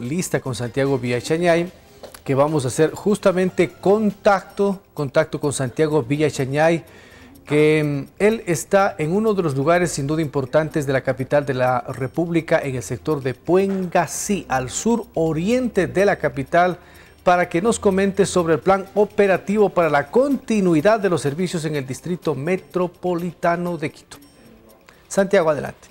lista con Santiago Villachañay, que vamos a hacer justamente contacto, contacto con Santiago Villachañay, que mm, él está en uno de los lugares sin duda importantes de la capital de la República, en el sector de Puengasí, al sur oriente de la capital, para que nos comente sobre el plan operativo para la continuidad de los servicios en el distrito metropolitano de Quito. Santiago, adelante.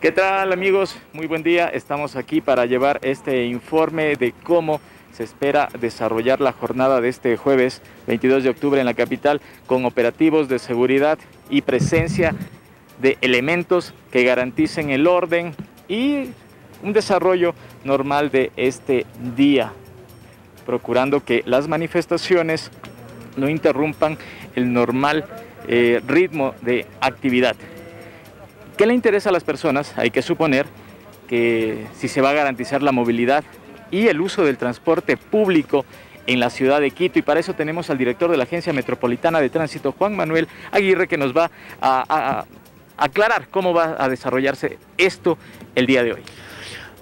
¿Qué tal amigos? Muy buen día. Estamos aquí para llevar este informe de cómo se espera desarrollar la jornada de este jueves 22 de octubre en la capital con operativos de seguridad y presencia de elementos que garanticen el orden y un desarrollo normal de este día, procurando que las manifestaciones no interrumpan el normal eh, ritmo de actividad. ¿Qué le interesa a las personas? Hay que suponer que si se va a garantizar la movilidad y el uso del transporte público en la ciudad de Quito y para eso tenemos al director de la Agencia Metropolitana de Tránsito, Juan Manuel Aguirre, que nos va a aclarar cómo va a desarrollarse esto el día de hoy.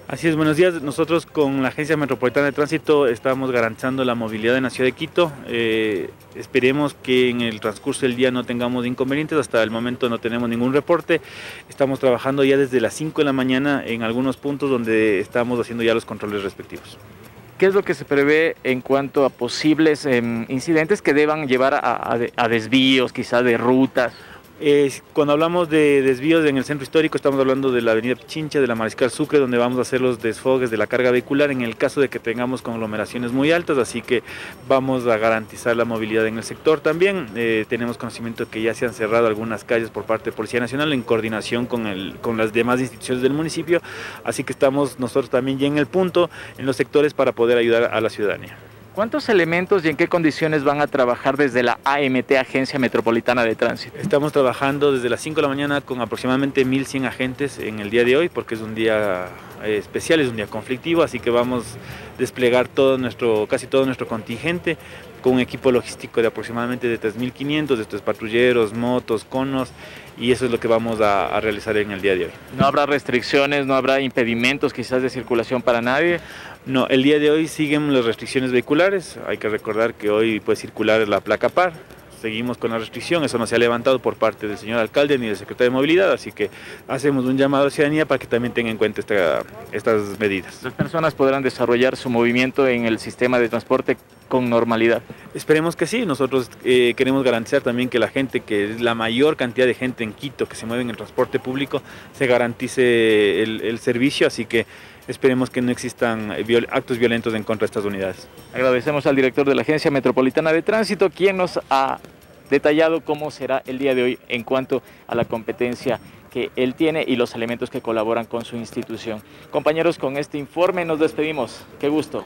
Así es, buenos días. Nosotros con la Agencia Metropolitana de Tránsito estamos garantizando la movilidad en la ciudad de Quito. Eh, esperemos que en el transcurso del día no tengamos inconvenientes. Hasta el momento no tenemos ningún reporte. Estamos trabajando ya desde las 5 de la mañana en algunos puntos donde estamos haciendo ya los controles respectivos. ¿Qué es lo que se prevé en cuanto a posibles em, incidentes que deban llevar a, a desvíos, quizás de rutas? Cuando hablamos de desvíos en el centro histórico, estamos hablando de la avenida Pichincha, de la Mariscal Sucre, donde vamos a hacer los desfogues de la carga vehicular en el caso de que tengamos conglomeraciones muy altas, así que vamos a garantizar la movilidad en el sector también. Eh, tenemos conocimiento que ya se han cerrado algunas calles por parte de Policía Nacional en coordinación con las demás instituciones del municipio, así que estamos nosotros también ya en el punto, en los sectores, para poder ayudar a la ciudadanía. ¿Cuántos elementos y en qué condiciones van a trabajar desde la AMT, Agencia Metropolitana de Tránsito? Estamos trabajando desde las 5 de la mañana con aproximadamente 1.100 agentes en el día de hoy, porque es un día eh, especial, es un día conflictivo, así que vamos a desplegar todo nuestro, casi todo nuestro contingente con un equipo logístico de aproximadamente de 3.500, de estos patrulleros, motos, conos, y eso es lo que vamos a, a, realizar en el día de hoy. ¿No habrá restricciones, no habrá impedimentos quizás de circulación para nadie? No, el día de hoy siguen las restricciones vehiculares. Hay que recordar que hoy puede circular la placa par. Seguimos con la restricción, eso no se ha levantado por parte del señor alcalde ni del secretario de movilidad, así que hacemos un llamado a la ciudadanía para que también tenga en cuenta estas medidas. Las personas podrán desarrollar su movimiento en el sistema de transporte con normalidad. Esperemos que sí, nosotros eh, queremos garantizar también que la gente, que es la mayor cantidad de gente en Quito que se mueve en el transporte público, se garantice el, el servicio, así que esperemos que no existan actos violentos en contra de estas unidades. Agradecemos al director de la Agencia Metropolitana de Tránsito, quien nos ha detallado cómo será el día de hoy en cuanto a la competencia que él tiene y los elementos que colaboran con su institución. Compañeros, con este informe nos despedimos. Qué gusto.